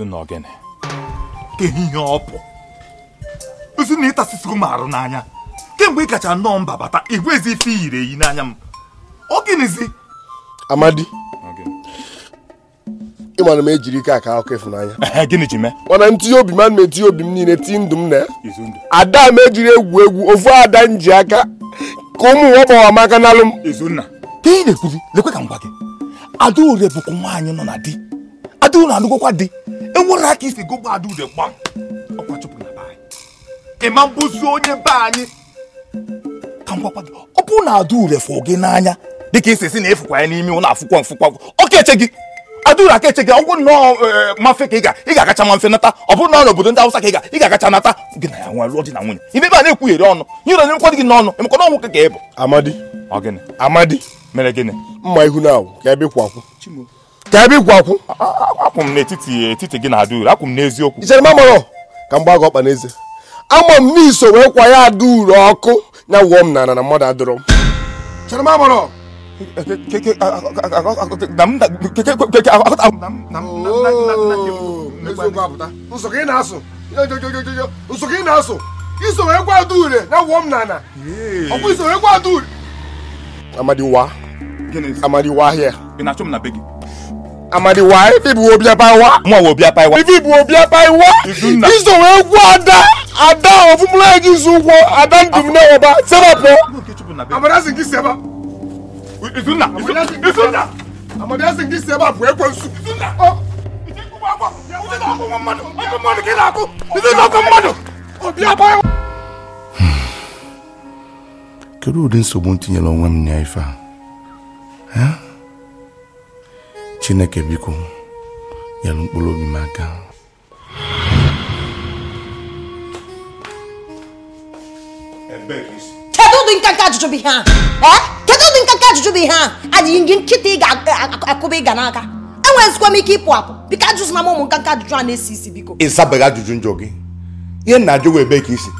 Izunna ogene ka ọ bụ ozi na ịtasịsịrị m arụ n'anya. Kemgbe ị kacha nnọọ mba bata igwezi ife iyiri eyi n'anya m. Ọ gịnịzi amadi. Ịmara m ejiri ike aka akụkọ ịfụnanya? Ehe, gịnị ji mee? Mana ntinye obi etinye obi m niile tinye ndụ m na ada m ejiri egwu egwu ofu ada m ji aka ka ụmụ nwa gbawa m aka n'alụ m. Ka ị na-ekwuzi lekwe ka m gwa gị. Adaure bụkwa nwaanyị nọ na di. Adaure anụgokwa di. Enwere aka isi gụgba adaure gbam ọkwa chụpụ na be anyị ịma mbụzi onye be anyị ka m gwakwa gị ọ bụrụ na adaure fụ gị n'anya. Dịka isi si na ịfụkwa ya n'ime ụlọ afụkwọ mfụkwa ọ ka eche gị adaure aka eche gị ọ bụrụ nnọọ mafe ka ị ga ị ga-agacha ma mfe nata. Ọ bụrụ na ọ n'obodo ndị awụsa ka ị ga ị ga-agacha nata gị na ya nwe lụọ di na nwunye ibe ebe a na-ekwughere ọnụ nyere na emekwa gị n'ọnụ emekwa na nwoke ka ị bụ amadi. Ọ gịnị amadi. Mere gịnị mma ihu na awụ ka ebe ịkwụ akwụ ka ebe ịkwụ akwụ akwụ m n'etiti etiti gị na adaure akwụ m n'eziokwu ichere ma mara ka m gbaa gị ọkpa n'eze ama m n'iso wee kwa ya ada ure ọkụ ya wụọ m n'ala na mmadụ adịrọ m chere nsọ ka ị na-asụ nsọ ka ị na-asụ iso wee gwa ada ure ya wụọ m n'ala ọkwa iso wee gwa ada ure amadi wa amadi wa ahịa ị na-achụ m na be gị amadi wa ife bụ obi apa wa nwa wo bịa pa iwa ife bụ obi apa wa Izunna. iso wee gwa ada ada ọfụmụla eji ụzọ ụgwọ ada ndụ m na-eweba sebapụ amadi asị gị seba Izunna Izunna amadi asị gị seba bụ ekwensu obi apa wa kedu ụdị nsogbu m tinyere onwe m na ife a Ha? Chineke biko nyere mkpụrụ obi m aka. Kedu ụdị nkanka ajụjụ bụ ihe a? Kedu ụdị nkanka ajụjụ bụ ihe a? Adịghị gị nkịta ị ga-akụba ịga n'aka. Enwezikwa m ike ịpụ apụ. Biko ajụzụna m ụmụ nkanka ajụjụ a na-esi isi biko. Ịzabeghị ajụjụ njọ gị? Ihe nna ajụ wee ebe ka isi.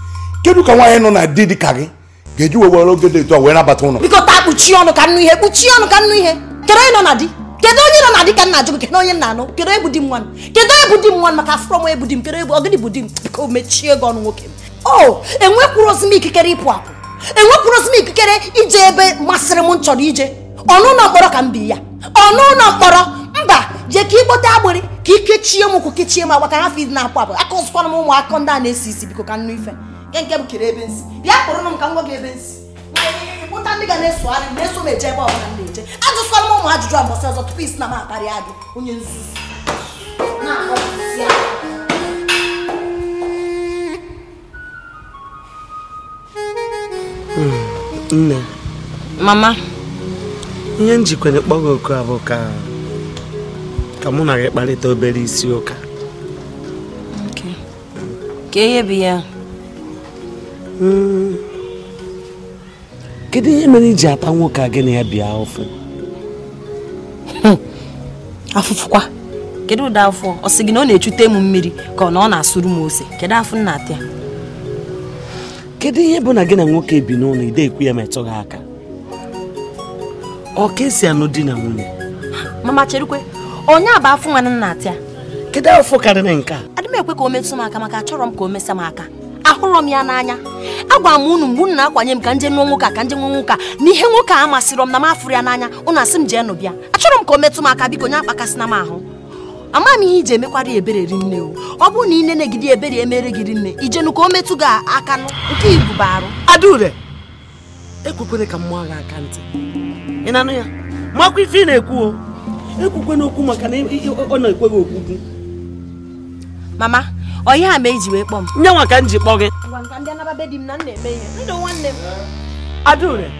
Kedu ka nwaanyị nọ na di dị ka gị? Ga-eji wee were oge dị etu a wee nabata ụlọ biko taa kpuchie ọnụ ka nnụ ihe kpuchie ọnụ ka nnụ ihe. Kedu onye nọ na di? Kedu onye nọ na di ka nna ajụ kedu onye nna anụ? Kedu ebu di m nwanụ? Kedu ebu di m nwanụ maka afụrọ m ebu di m? Kedu ebu ọgịdị bụ di m? Biko mechie gị ọnụ nwoke m. O enwekwurozi m ikikere ịpụ apụ. Enwekwurozi m ikikere ije ebe masịrị m chọrọ ije. Ọnụ ụlọ mkpọrọ ka m bi ya. Ọnụ ụlọ mkpọrọ. Mba jee ka ikpote agbịrị ka ikechie m ụkwụ kechie m agba ka ha fi na-apụ apụ. Aka ọzụkwana m ụmụaka ndị a na-esi isi. Biko ka nnụ ife. Nke nke bụ kere ebe nsi bịa kpụrụ m ka m gwa gị ebe nsi ụta ndị ga na-esogharị m na-eso m eje ebe ọbụla m na-eje. Ajụsịkwala m ụmụ ajụjụ a mbọsị ọzọ tupu isi na m akarịa gị onye nzuzu. Ya. nne. Mama. Ihe njikwere kpọrọ oku a bụ ka ka mụ na gị kparịta obere isi ụka. Ka ihe bụ ya? Mm. Kedu ihe mere iji ata nwoke a? Gị na ya bịa ụfụ? Afụfụkwa kedu ụda afọ? Ọ sị gị na ọ na-echute m mmiri ka ọ na ọ na-asụrụ m ose. Kedu afọ nna atị ya kedu ihe bụ na gị na nwoke bi n'ụlọ? Ide ekwu ya metụ gị aka. Ọ ka esi anụ di na nwunye. Mama cherukwe onye a bụ afọ nwa nna atị ya kedu afọ karịrị nke a? Adị m ekwe ka o metụ m aka maka achọrọ m ka o mesa m aka. Ahụrọ m ya n'anya. Agwara m unu mgbe unu na-akwanye m ka nje nụọ nwoke a ka nje nụọ nwoke a. Na ihe nwoke a masịrị m na m afụrụ ya n'anya unu asị m jee nụ bịa. Achọrọ m ka o metụ m aka biko nye akpakasịna m ahụ. Ama m ihe iji emekwara ebere ri nne o. Ọ bụrụ na ị nenegide ya ebere emere gị nne. Ijenu ka o metụ gị aka nke ibu bụ arụ. Adaure ekwekwere ka mmụọ gị aka ntị. Ị na-anụ ya? Makwa ife ị na-ekwu o. Ekwukwe okwu maka na ọ na-ekwe gị okwukwu mama ọ ihe a ma eji wee kpọọ m nye nwa ka m ji kpọ gị. Na adaure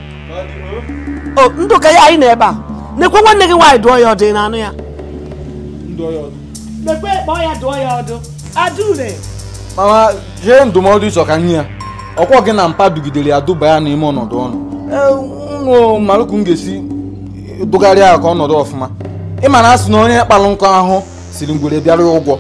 o ndụ ka ya anyị na ebe a. Na-ekwe nwanne gị nwaanyị dụọ ya ọdụ ị na-anụ ya? Lekwe kpọọ ya dụọ ya ọdụ. Adaure mama jee ndụmọdụ ịchọ ka nye ya. Ọkwọ gị na mpa dugidere ya duba ya n'ime ọnọdụ ọnụ. Nụ malụkụ m ga-esi dụgharịa ya ka ọnọdụ ọfụma. Ịma na a sị na onye kpalụ nkụ ahụ silingwere bịa rụọ ụgwọ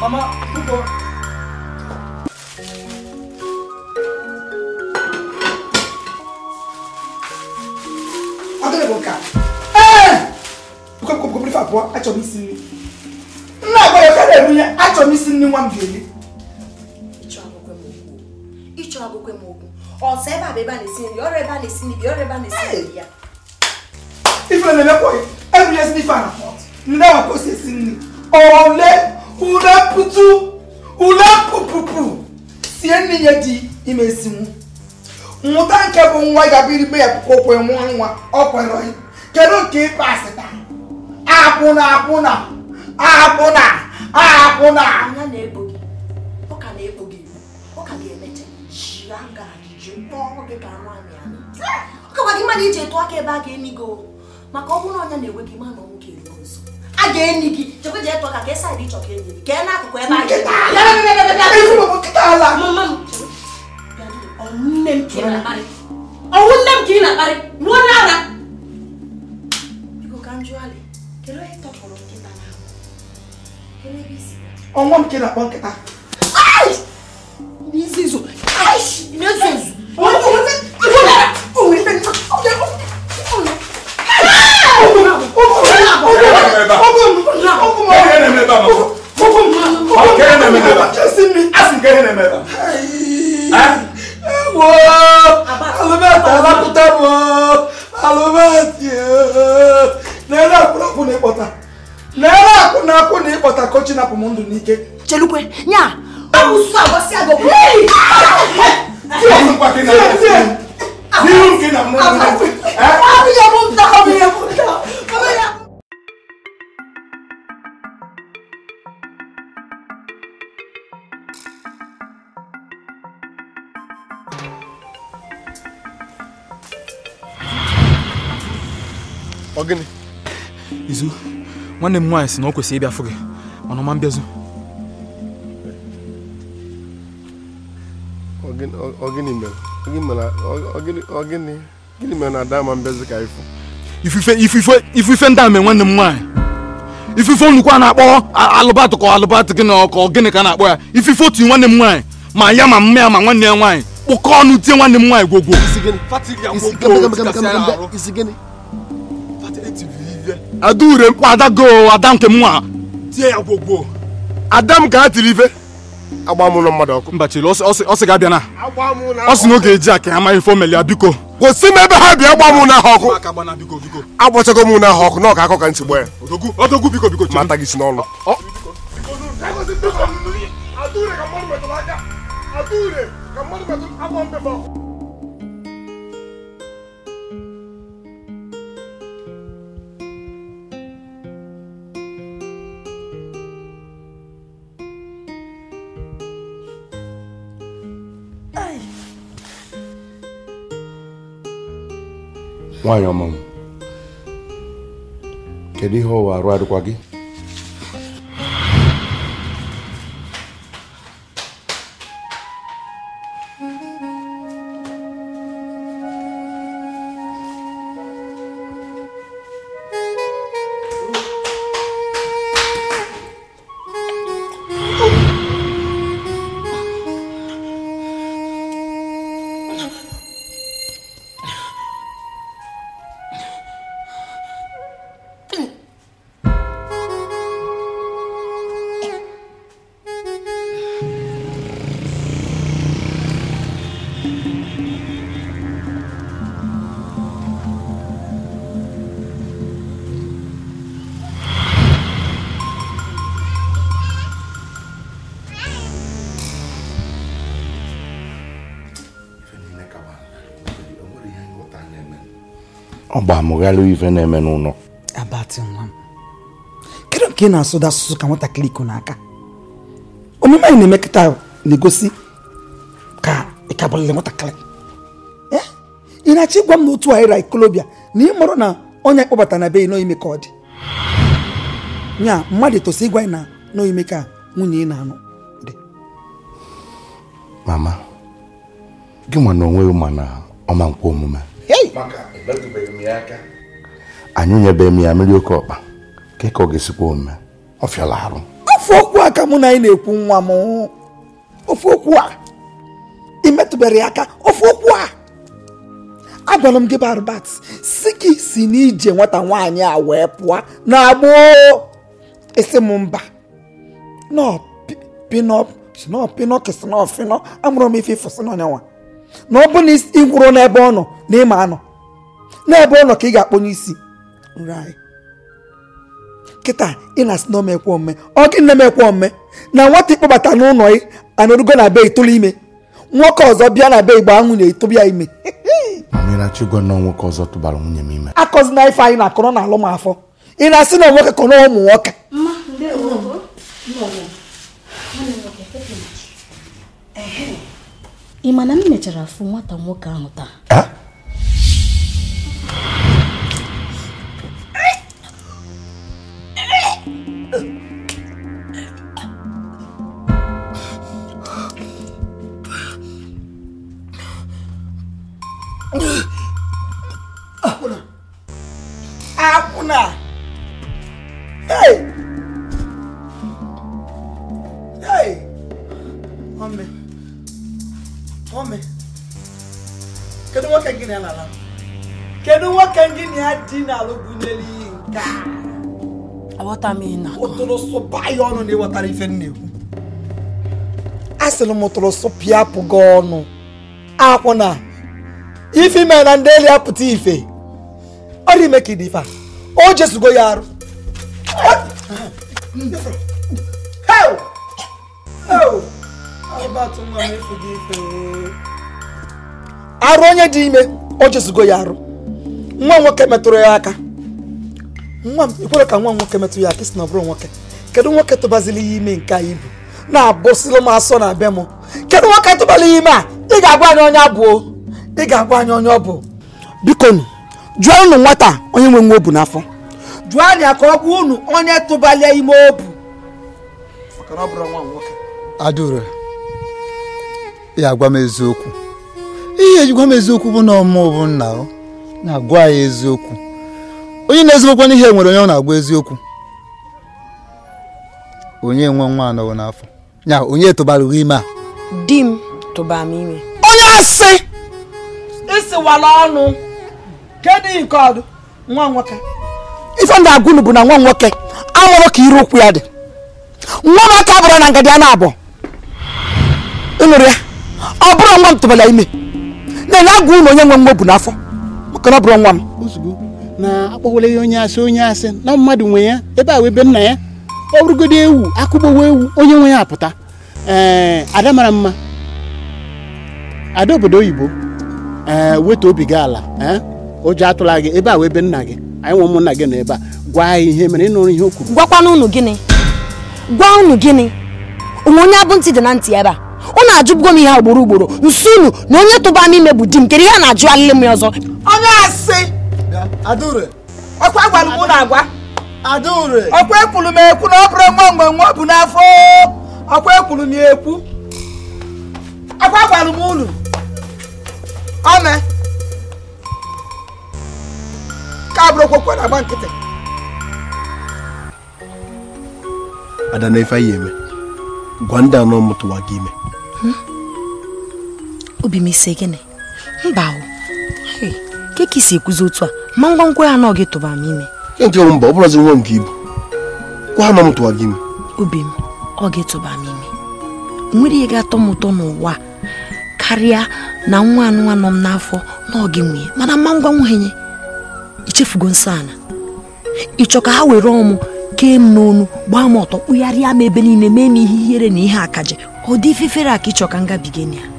Mama, ụgwọ. Ee! Kọkọ kọkọ kọkọ kọkọ kọkọ kọkọ kọkọ kọkọ na-eru ya achọrọ m isi nri nwa m ga-eri ịchọ agụkwe m okwu ọsọ ebe a bụ ebe a na-esi nri ọrụ ebe a na-esi nri ọrụ ebe a na-esi nri ya. Ife na-emekwa ya ebunyezi ife a na pọt nne ahụ ka o si esi nri ole ule putu ule pupupu. Sie nri ya dị ime esinwu nwụta nke bụ nwa ga-abụ iribe ya pụkwa okwe nwa nwa ọ kwere kedu nke ịkpa asịta akwụna akwụna akwụna akwụna anya na-egbo gị. Ọ ka na-egbo gị. Ọ ka ga-emecha jiri aka ajụjụ kpọọ gị ka nwaanyị anụ ọ kakwa gị mmadụ iji etu aka ebe a ga-eni gị maka ọ bụrụ na ọnya na-enwe gị ma na ọnwụ ga-eri gị nso. A ga-eni gị. Chekwa jee tụọ ka ka esa ịchọ ka enyi gị. Kee n'akụkụ ebe ọnwụ nne m ka ị na-akparị ọnwụ nne m ka ị na-akparị ruo n'ara. Biko ka m jụọ alị kedu onye tọpụrụ nkịta n'ahụ kedu ebe isi ya ịkpọta ka o chinapụ m ndụ n'ike chelukwe nya! Awụsụ agwasị agụ n'ihu nke na mmadụ ọ gịnị izu nwanne m nwaanyị sị na o kwesịrị ịbịa fụ gị mana ọma mbịazu Ọ gịnị- ọ- ọ gịnị mere Ọ gịnị mere ọ- ọ gịnị- ọ gịnị mere na ada ma mbezi ka ifo ifufe ifufe ifufe ndị a mee nwanne m nwaanyị. Ifufe nnukwu a na-akpọ alụbatụ ka alụbatụ gị na ọkọ gịnị ka a na-akpọ ya? Ifufe otu nwanne m nwaanyị ma ya ma mme ya ma nwanne ya nwaanyị kpụkọ ọnụ tie nwanne m nwaanyị gwogwo. Isi gịnị? Isi gwogwo, kembe kembe kembe tikasịa ya kembe arụ. isi gịnị? Ada ure mkpa ada go ada nke m nwa. Tie ya gwogwo ada m ka ha tiri ife. Agba m ụlọ mmadụ ọkụ. Mba chiri ọ sị- ga-abịa na ọ sị na oge eji aka ya amaghị ife biko kwụsị m ebe ha bịa agba m ụlọ ahụ ọkụ. Aka gbana biko biko. Agbachago m ụlọ ahụ ọkụ na ọka akọ ka ntị gba ya. Odogwu odogwu biko biko ma ata gị si n'ọnụ nwaanyị ọma m kedu ihe ụwa arụ adịkwa gị? Ọ gba amụghalụ ife na-eme n'ụlọ. Abatị nwa m. Kedu nke ị na-asụda asụsụ ka nwatakịrị iko n'aka? Omume anyị na-eme kịta na-egosi ka ị ka bụrụlị nwatakịrị. Eh? ị na-achọ ịgwa m na otu anyị ra ikolobịa na ị mụrụ na onye kpọbata na be ị n'oime ka ọ dị? Nya mmadụ etosi ịgwa anyị na n'oime ka nwunye ị na-anụ dị. Mama gị nwa na onwe ma na ọma nkwa omume. Hey! anyị nyebeghị m ya mmiri oke ọkpa ka ka ọ ga-esikwa omume ọ fịala arụ. Ofu okwu a ka mụ na anyị na-ekwu nwa m. Ofu okwu a imetụbere ya aka. Ofu okwu a agwara m gị barbat si gị si n'ije nwata nwaanyị a wee pụọ na agboo esi m mba. Nọ pinọ finọ amụrụ m ife ịfụsị n'ọnyanwa na ọ bụ na ị nwụrụ n'ebe ọ nọ na ịma anọ n'ebe ọ nọ ka ị ga-akpọnye isi. Right kịta ị na-asị na omekwe omume. Ọ gị na-emekwe omume. Na nwata ịkpọbata n'ụlọ ị anọrugo na be itoolu ime. Nwoke ọzọ bịa na be igbo anwụ na-etobu ya ime. Nwoke ọzọ tụbara nwunye m ime. Akọzi na ife anyị na-akọrọ na alụ m afọ. Ị na-asị na nwoke kọ na ụmụ nwoke. Ị ma na m mechara fụ nwata nwoke ahụ taa? Akwụna hey. Hey. Ome ome kedu nwoke gị na ala kedu nwoke gị na ya dị n'alụ bunyere iyi nke a aghọta m ihe na ụtụrụ sụpa ya ọnụ na ị ghọtara ife m na-ekwu asịrị m ụtụrụ sụpịa pụga ọnụ akwụna ife ime na. Ndị elu apụta ife. Ọ dị ime ka ịdị ife a o jesugo ya arụ Heo! Heo! Ọbatụ nwa m efughị ife. arụ onye dị ime o jesugo ya arụ nwa nwoke metụrụ ya aka. Nwa m ikwere ka nwa nwoke metụ ya aka isi na ọ bụrụ nwoke. Kedu nwoke tụbazili ya ime nke a ibu? Na-abụsịlụ m asọ na be m. Kedu nwoke tụbala ya ime a? Ị ga-agwa anyị onye abụ o. ị ga-agwa anyị onye ọ bụ. Biko jụọ unu nwata onye nwe nwa obu n'afọ. Jụọ anya ka ọ gwa unu onye tụbalia ime obu Adaure ya agwa m eziokwu. Ihe ejigwa m eziokwu bụ na ọmụ bụ nna na-agwa ya eziokwu. Onye na-eziokwu n'ihe nwere onye ọ na-agwa eziokwu. Onye nwe nwa anọwo n'afọ. Ya onye tụbara ime a? Di m tụba m ime. Onye asị! Ịsịwala ọnụ. Kedu nke ọdụ? Nwa nwoke. Ife ndị agụnụ bụ na nwa nwoke anwụrụ ka iru ụkwụ ya dị. Nwa m aka bụrụ na ngadi a na-abụ. Ịnụrụ ya ọ bụrụ nwa m tụbara ime na-enye agụ ụlọ onye nwe nwa bu n'afọ. Maka na ọ bụrụ nwa m. Ozugbo na akpọwala ya onye asị onye asị na mmadụ nwe ya ebe a ebe nna ya ọ bụrụgodo ewu akụgbowa ewu onye nwe ya apụta. Ee ada mara mma. Ada obodo oyibo ee wetu obi gị ala ee ụjọ atụla gị ebe a ebe nna gị. Anyị nwe ụmụnna gị nọ ebe a. Gwa anyị ihe mere ịnụrụ ihe o kwuru. Gwakwana unu gịnị? Gwa unu gịnị? Onwe onye abụ ntị dị na ntị ebe a. unu ajụbugo m ihe a ugboro. Ugboro nsi unu na onye tụba m ime bụ di m kedu ihe a na-ajụ alịlị m ya ọzọ? Onye asị ọkwa gwara m na agwa. Ọkwa ekwuru m ekwu na ọ bụrụ nwa mgbe nwa bụ n'afọ. Ọkwa ekwuru m ekwu. Ọkwa gwara m unu ome ka abụrụ kwekwe na agba nkịtị. Ada na ife eme. Gwa ndị anọ mụtụwa gị ime. Obi m ise gịnị? Mba o. Hey, ke ka isi ekwuzi otu a? Ma ngwa ngwa ya na ọ gị tụba m ime. Nke nke mba ọ bụrụzi nwa nke ibu. Gwa ha na mụtụwa gị ime. Obi m ọ ga-etụba m ime. Nwere ihe ga-atọ m ụtọ n'ụwa karịa na nwa anụnwa nọ m n'afọ na ọ gị nwunye. Mana mma ngwa nwunye ichefugo nsọ ana ịchọ ka ha were ọmụ kee m n'onu gbaa m ọtọ kpụgharịa m ebe niile mee m ihe ihere na ihe akaje ọ dị ifefere a ka ịchọ ka m na ya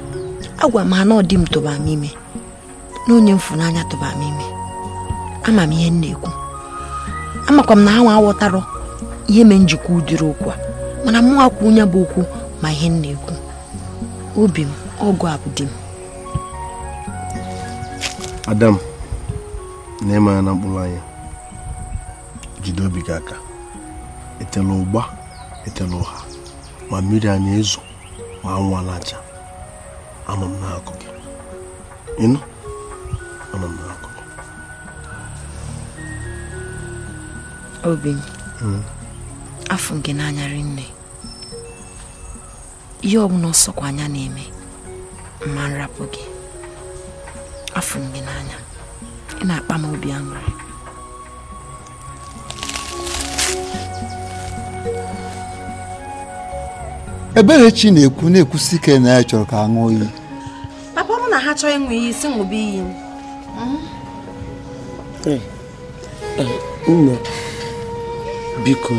agwa m ha na ọ dị m tụba m ime. Na onye m fụrụ n'anya tụba m ime. Ama m ihe na-ekwu. Amakwa m na ha nwa aghọtarọ ihe mee njikwa ụdịrị okwu a. Mana mụ akwu onye bụ okwu ma ihe m na-ekwu. Obi m ọgụ a bụ di m. Adam na-eme na mkpụrụ anya. Jide obi gị aka. Etela ụgba etela ụha ma mmiri a na-ezo ma anwụ a na-acha anọ m n'akụ gị. Ịnụ? Anọ m n'akụ gị. Obi m afọ nke n'anya rinne. Ihe ọbụla ọsọkwa anya na-eme mma nrapụ gị. Afụ m gị n'anya. Ị na-akpa m obi aṅụrị. Eberechi na-ekwu na-ekwusi ike na ya chọrọ ka a ṅụọ iyi. Papa ọ bụ na ha chọọ ịṅụ iyi si ṅụba iyi. Nne biko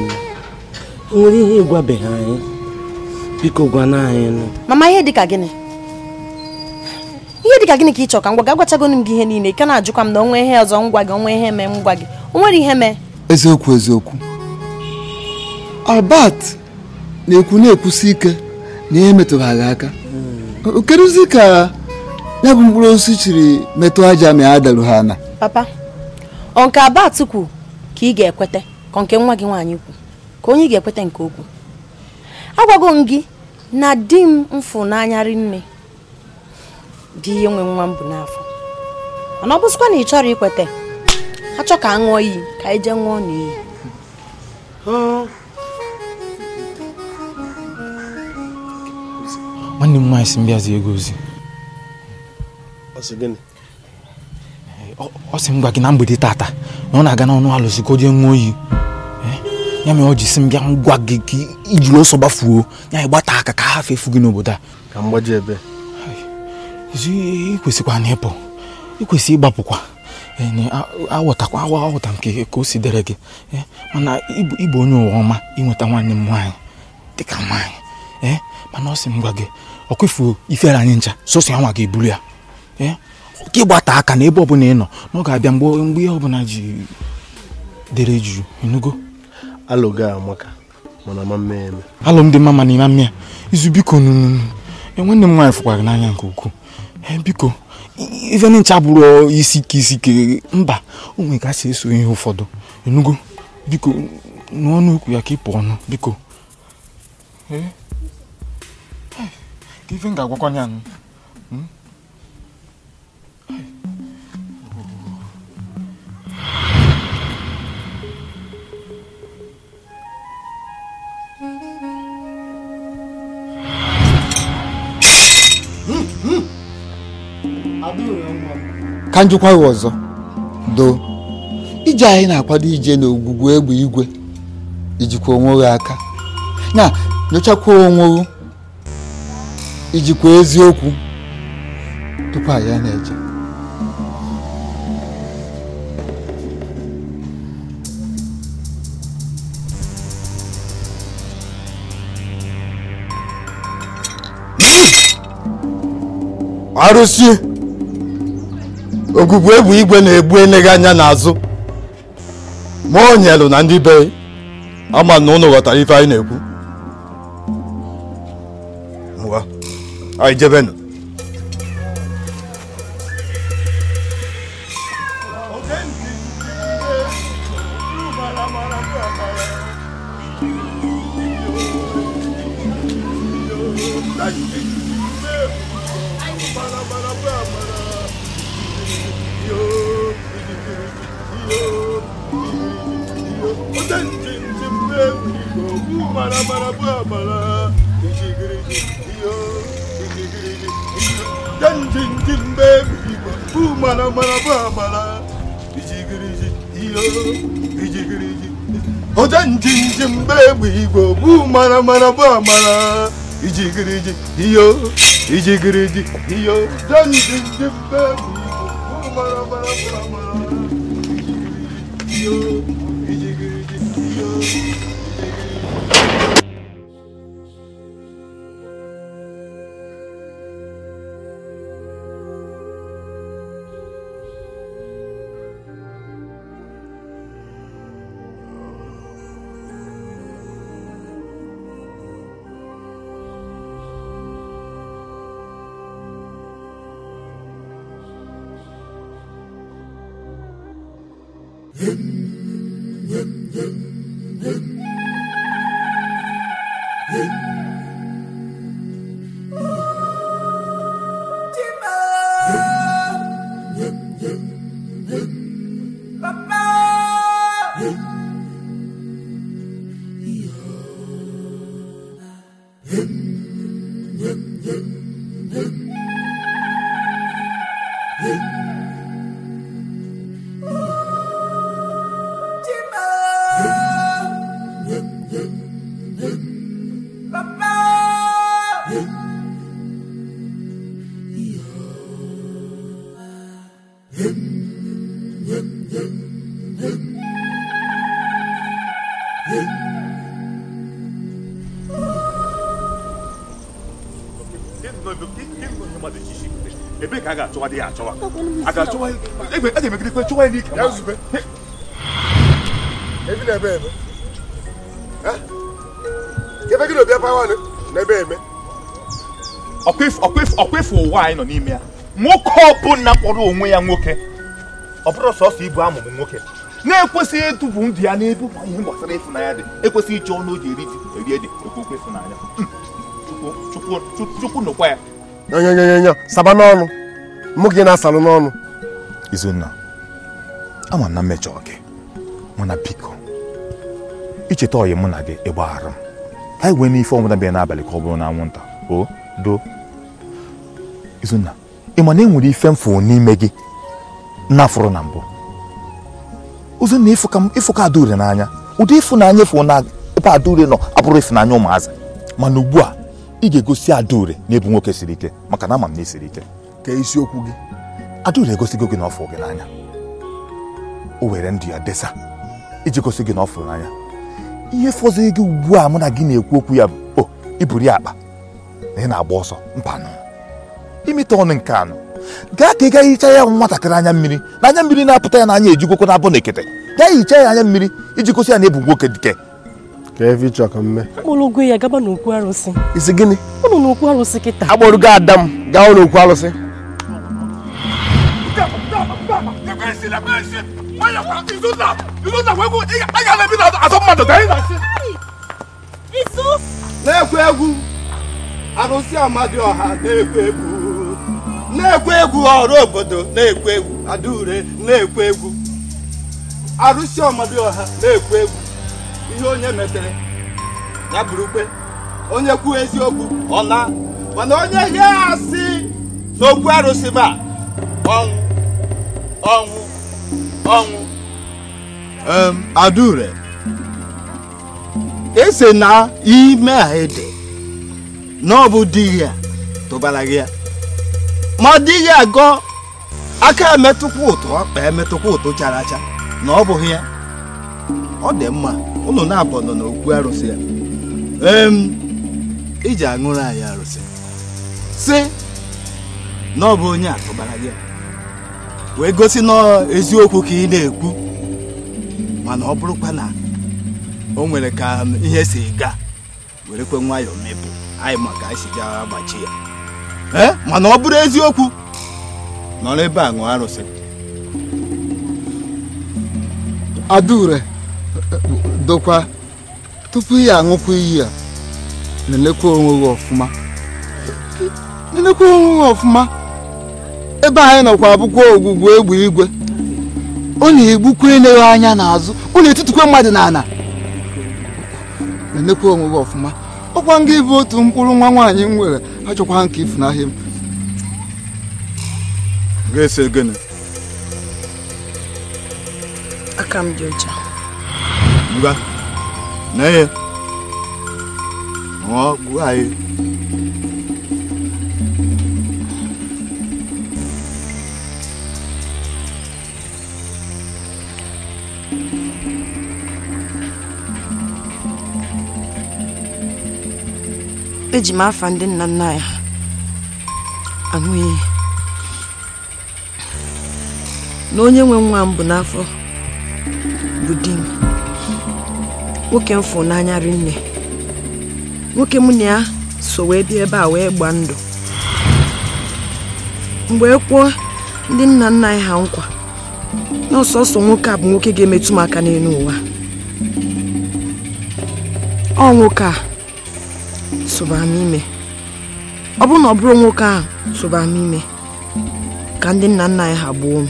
nwere ihe ịgwabeghị anyị? Biko gwana anyị nụ. Mama ihe dịka gịnị? Ihe dịka gịnị ka ị chọrọ ka m gwa gị? Agwachagonu m gị ihe niile. Ike na-ajụkwa m na onwe ihe ọzọ ngwa gị onwe ihe mee m gwa gị. O nwere ihe mee? Eziokwu eziokwu. Albert! Na-ekwu na-ekwusi ike na ihe metụghị aka. Kedụzi ka ya bụ mkpụrụ osisi chiri metụ aja ma ya daru ha ana? Papa ọ nke abat kwu ka ị ga-ekweta ka nke nwa gị nwaanyị kwu ka onye ị ga-ekweta nke okwu. Agwago m gị na di m mfụ n'anya rinne dị ihe nwe nwa m bụ n'afọ. Mana ọ bụzikwa na ị chọrọ ikweta achọ ka a ṅụọ iyi ka anyị jee ṅụọ n'iyi nwanne m nwaanyị si mbịazi ego ozi. Ọ sị m gwa gị na mgbede tata na ọ na-aga n'ọnụ alụsị ka o jee ṅụọ iyi. Eh, ya mere ọ ji sị m bịa ngwa gị ka ijiri ọsọ gbafuo ya ịgbata aka ka ha fefu gị n'obodo a. Ka m gbaji ebe. Ikwesịkwa na ịpụ ikwesị ịgbapụkwa. Eh, aghọtakwa awa aghọta nke ka o si dere gị. Eh, mana ịbụ onye ụwa ọma inweta nwanne m nwaanyị dịka nwaanyị. Ee mana ọ sị m gwa gị ọ kwefuo ifere anyị ncha sọsọ ya nwa ga-eburu ya. Ee ka ịgbata aka na ebe ọbụla ị nọ na ọ ga-abịa mgbe ihe ọbụla ji dere juu enugo. Alụgo a amaka mana ma mme eme. Alụmdị mma mana ịma mmịa izu biko nunu e nwanne m nwaanyị fụkwara n'anya nke ukwuu. Ee biko ife ncha bụrụ isi ike isi ike mba o nwere ka si eso ihe ụfọdụ. Enugo biko n'ọnụ okwu ya ka ị pụọ ọnụ biko. Ee? Ka ife m ga-agwakwa ya ọzọ doo ije anyị na-akwado ije n'ogwugwu egbe igwe. Ijikwa onwe aka. Na nyochakwa onwe ijikwa eziokwu tupu anyị na-eje arụsị ogwugwu egbe igwe na-egbu eleghị anya n'azụ. Ma o na ndị be ama na ụnụ ghọtara ife anyị na-ekwu. All right, Jabenu. Mara bụ amara ijigiriji iyo ijigiriji iyo je njinji mgbe egbe igwe bụ mara mara bụ amara ijigiriji iyo ijigiriji iyo ebe ka a ga-achọwa dị ya achọwa a ga-achọwa a ga-emegidekwe chọwa ya n'ike? Ebe gị na obi eme. ụwa anyị nọ n'ime ya nwoke. Ọbụla kpọrọ onwe ya nwoke. Ọ bụrụ sọsọ ibu amụmụ nwoke na-ekwesịghị ịtụfu ndụ ya n'ebe ụmụ ihe gbasara ịfụnanya dị ekwesịghị ịchọ ọnụ o ji eri ji eri ede okwukwe ịfụnanya. Chukwu nọkwa ya. Nyonyonyonyo saba n'ọnụ mụ gị na-asalụ n'ọnụ. Izunna ama na mmejọ gị. Mana biko icheta ọyị mụ na gị ịgbaghara m. Anyị wee n'ife ọbụla bịa n'abalị ka ọ bụrụ na anwụnta o do. Izunna ị ma na e nwere ife mfụ n'ime gị? Nnafụrụ na mbụ. Uzunna ịfụ ka m- ịfụ ka adaure n'anya. Ụdị ịfụnanya ịfụ na ebe adaure nọ abụrụ ịfụnanya ụmụazị. Mana ugbu a ị ga-egosi adaure n'ebe nwoke siri ike maka na ama m na ị siri ike. Ka isiokwu gị. Adaure egosigo gị na ọ fụrụ gị n'anya. O were ndụ ya desa iji gosi gị na n'anya. Ihe fọziri gị ugbu a mụ na gị na-ekwu okwu ya bụ o iburu ya akpa na ị na-agba ọsọ mpanụ imete ọnụ nke anụ. Gaa ka ị gaa hichaa ya nwatakịrị anya mmiri na anya mmiri na-apụta ya n'anya ejigokwa na abụ na ekete gaa hichaa ya anya mmiri iji gosi ya na ebu nwoke dike. Mme akpọrọgo ya gaba n'okwu arụsị. Isi gịnị? Ụnụ n'okwu arụsị kịta. Agbọrụgo ada m gaa n'okwu alụsị na-ekwe egwu arụsị amadioha na-ekwe egwu na-ekwe egwu ọrụ obodo na-ekwe egwu adaure na-ekwe egwu arụsị amadioha na-ekwe egwu ihe onye metere ya burukwe. Onye kwuo eziokwu ọ na. Mana onye ihe asị n'okwu arụsị ma ọnwụ ọnwụ. Ọnwụ. Em, adaure ese na ime a ede. Na ọ tụbara gị ya. Ma di ya agọ aka emetụkwa ụtụ ọkpa emetụkwa ụtụ chara acha na ọ bụghị ya. Ọ dị mma unu na-abọ nọ n'okwu arụsị ya. Em iji aṅụrụ anyị arụsị. Sị na ọ bụ onye a tụbara gị ya. Wee gosi na eziokwu ka ị na-ekwu. Mana ọ bụrụkwa na o nwere ka ihe si gaa werekwe nwayọọ mepụ anyị maka si gaa gbachi ya. Ee mana ọ bụrụ eziokwu nọrọ ebe a ṅụọ arụsị. Adaure dokwa tupu ị aṅụkwa iyi a nenekwa onwe gị ọfụma. Nenekwa onwe gị ọfụma. Ebe anyị nọkwa abụkwa ogwugwu egbe igwe. Ọ na-egbukwa eleghị anya n'azụ ọ na-etutukwa mmadụ n'ala. Nenekwa onwe gị ọfụma. Ọkwa nga ịbụ otu mkpụrụ nwa nwaanyị m nwere achọkwa nke ifunahịa m. Ga-ese gịnị? Aka m dị ọcha. Ngwa na ihe. Ṅụọ gbuo anyị. Eji m afa ndị nna nna ya. Aṅụ iyi na onye nwe nwa m bụ n'afọ bụ di m. Nwoke m fụ n'anya rinne nwoke mụ na ya so wee bịa ebe a wee gbaa ndụ. Mgbe e kwuo ndị nna nna anyị ha nkwa. Na ọsọsọ nwoke a bụ nwoke ga-emetụ m aka n'elu ụwa. Ọ nwoke a tụbara m ime ọ bụrụ na ọ bụrụ nwoke ahụ tụbara m ime ka ndị nna nna anyị ha gbuo m.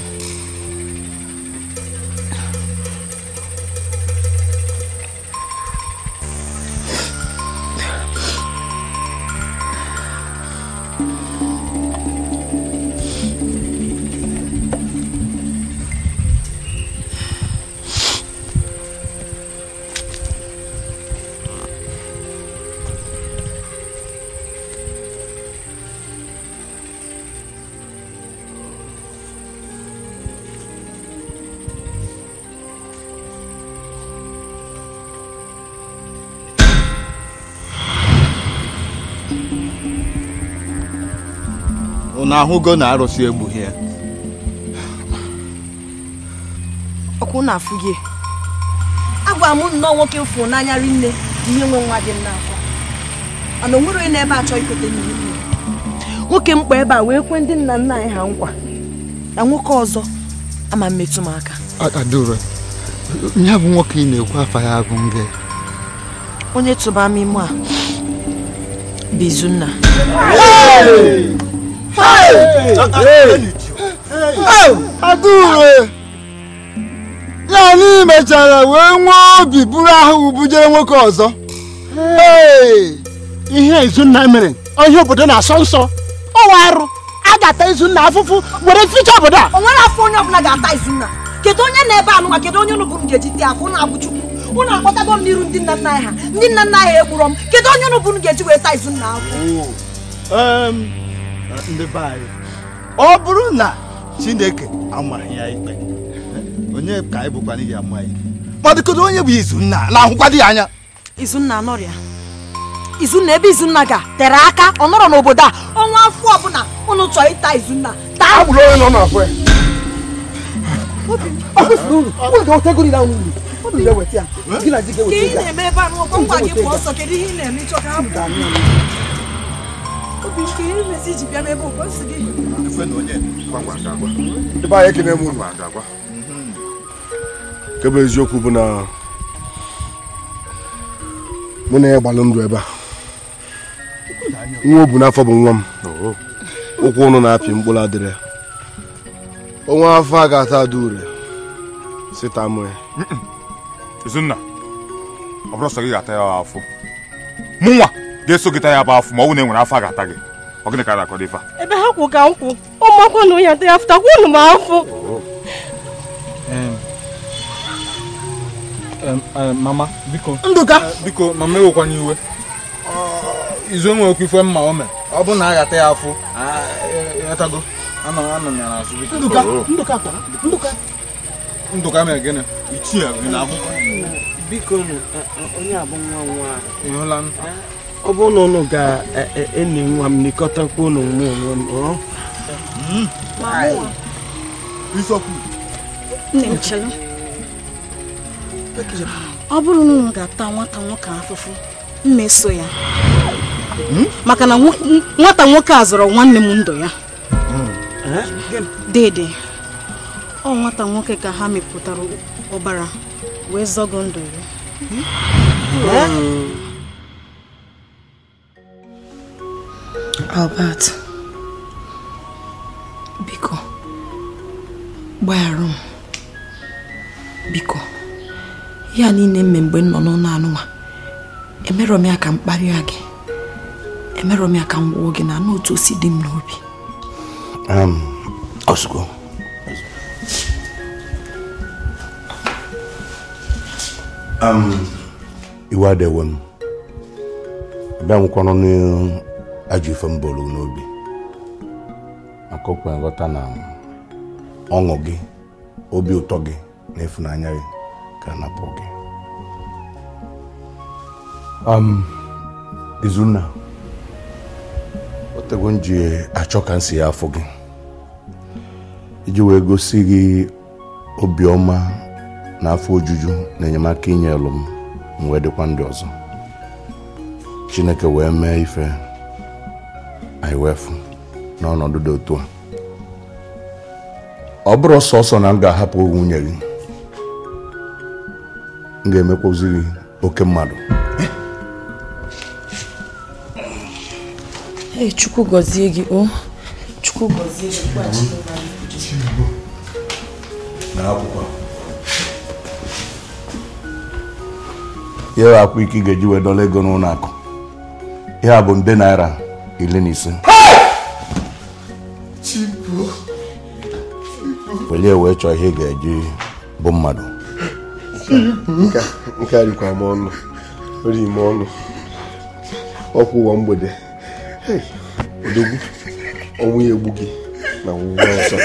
ahụgo na arụsị egbughị ya. Ọkwụ na-afụ gị agwa m nnọọ nwoke fụ n'anya rinne ihe nwe nwa dị m n'afọ. Mana o nwere onye n'ebe a chọọ ikwete n'ihe nwoke mkpa ebe a wee kwe ndị nna nna anyị ha nkwa. Na nwoke ọzọ ama mmetụ m aka. Adaure ya bụ nwoke ị na-ekwu afa ya bụ nge. Onye tụba m ime a bụ izunna. Adaure ya na imechara wee nwee obi buru ahụ bujere nwoke ọzọ. Ihe izunna mere ihe obodo na-asọ nsọ. Ọwa arụ a ga-ata izunna afụfụ were ficha obodo a. O nwere afọ onye ọbụla ga-ata izunna. Kedu onye na-ebe anụnwa kedu onye unu bụ m ga-eji tee afọ? Unu abụ chukwu? Unu akpọtago m n'iru ndị nna nna anyị ha. Ndị nna nna anyị egburo m. Kedu onye unu bụ m ga-eji wee taa izunna Em, ndị be anyị. Ọ bụrụ na chineke amaghị ya ikpe onye ka anyị bụkwana ya ama ya madụkodo onye bụ izu nna na-ahụkwadị ya anya. Izunna anọrịa. Izunna ebe izunna ga tere aka ọ nọrọ n'obodo a. Ọnwa afọ ọbụla unu chọọ ịta izunna taa. Agbụrụ onye nọ n'afọ ya. Ka ị na-eme ebe a? N'ụkwụ ngwa gị pụọ ọsọ kedu ihe ị na-eme? Ịchọ ka ha pụọ obi ka ihe mezi iji bịa n'ebe ụkwụ nsị gị ndị be anyị ekene m unu nke bụ eziokwu bụ na mụ na ya gbalụ ndụ ebe a nwa o bu n'afọ bụ nwa m ụkwụ ụnụ na-apị mkpụrụ adịrị onwe afọ a ga-ata ada ure sita mụ ya Izunna ọ bụrụ sọ gị ga-ata ya afọ mụnwa ga-eso ya bụ afọ ma ọ bụ na e nwere afọ a ga-ata gị. Ọ gịnị ka a na-akọdo ife a ebe ha kwụ ka nkwụ ụmụakwa na onye ata ya fụtakwa unu m afọ. Mama biko. Ndụka. Eh, biko mama ewekwana iwe. Izu enwe okwu ife mma o ọ bụ na a ga-ata ya afụ etago anọ anọ ya n'azụ biko. Ndụka, ndụka mere gịnị? Ichie gị na akwụkwọ biko nụ onye abụ nwa nwa ị hụla ọ bụrụ na unu ga-eni nwa m nikọtakwa unu nwa onwe m ọ? bụrụ na unu ga-ata nwata nwoke afụfụ mma eso ya. Maka na nwata nwoke a zọrọ nwanne m ndụ ya. Dede ọ nwata nwoke ka ha mepụtara ọbara wee zọgo ndụ ya. Albert biko gbagharụ m biko ya niile mme mgbe m nọ n'ụlọ anụnwa emerọ m ya ka m kparịa gị. Emerọ m ya ka m gwuo gị na anụ otu si dị m n'obi. Ozugbo iwe adịwe m. Abịa nwekwanụ n'ajọ ife n'obi. Maka okwe nghọta na ọṅụ gị obi ụtọ gị na ịfụnanya gị ga-anapụ gị. Um, izunna otego m ji achọ ka m si ya afụ gị. Iji wee gosi gị obiọma na afọ ojuju na enyemaka inye elu m m wee dịkwa ndị ọzọ. Chineke wee mee ife fụ n'ọnọdụ dị otu a ọ bụrụ sọsọ na m ga-ahapụ nwunye gị m ga-emekwazi gị oke mmadụ. Chukwu gọzie gị o. Chukwu gọzie gị akwụkwọ ike ga-eji wee dọla ego n'ụlọ akụ. Ihe a bụ nde naira. Iri na ise welie wee chọọ ihe ị ga-eji bụ mmadụ nke a rikwa m ọnụ ori m ọnụ ọkwụ ụwa mgbede Hey, odogwu ọnwụ ya egbu gị na ọzọ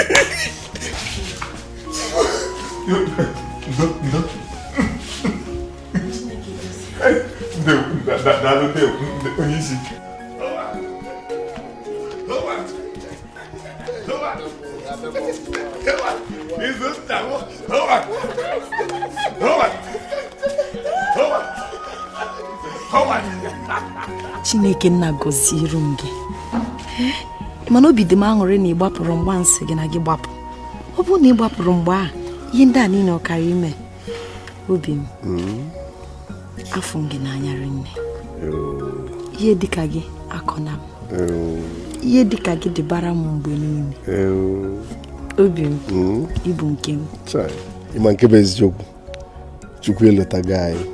daalụ onye isi Robert! Robert! Robert! Robert! Chineke nna gọziru m gị. Mana obi dị m aṅụrị na ị gbapụrụ mgba nsị gị na gị gbapụ? Ọ bụrụ na ị gbapụrụ mgbe a ihe ndị a niile ọ ime? Obi m afọ m gị n'anya rinne ihe dịka gị akọna m. Ihe dịka gị dịbara m mgbe niile. Obi m hmm? ibu nke m. ịma nke bụ eziokwu chukwu eletago anyị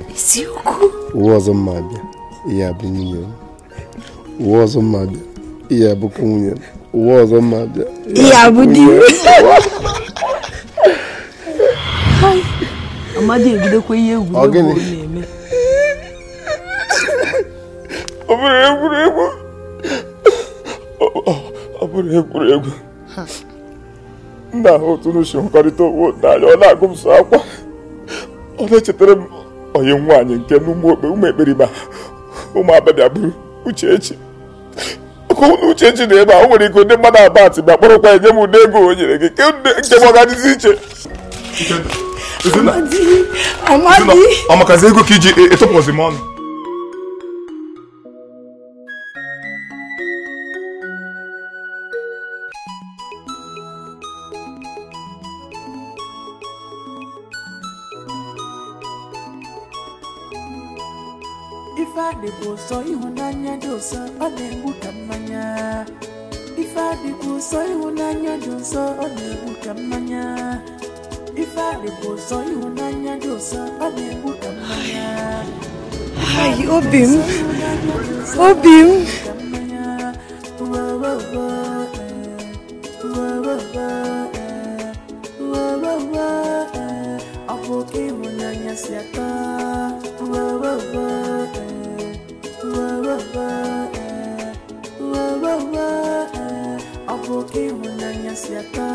uwe ọzọ mma abịa ihe abụ nwunye m uwe ọzọ mma abịa ihe abụkwa nwunye m uwe ọzọ mma abịa ihe abụ di amadi ebidokwa ihe egwuregwu na-eme ọ bụrụ egwuregwu ọ bụrụ egwuregwu nna ahụ otu unu si hụkọrịta onwe n'anya ọ na-agụ m sọ akwa ọ na-echetara m onye nwaanyị nke okpe ụmụ ekperima ụmụ abịabịa bụrụ uchechi na uchechi na ebe a o nwere ike ndị mmadụ aba atị bịa kpọrọkwa enye m ụdị ego o nyere gị nke m ọ ga-adịzi iche amadi ọ makazi ego ka iji etopụzi m ọnụ ụsọ ịhụnanya dị ụsọ ọ na-egbu ka mmanya ife adịkwa ụsọ ịhụnanya dị ụsọ ọ na-egbu ka mmanya ife adịkwa ụsọ ịhụnanya dị ụsọ ọ na-egbu ka mmanya Ai, obi m obi m ọ bụ oke ịhụnanya si ata ịhụnanya si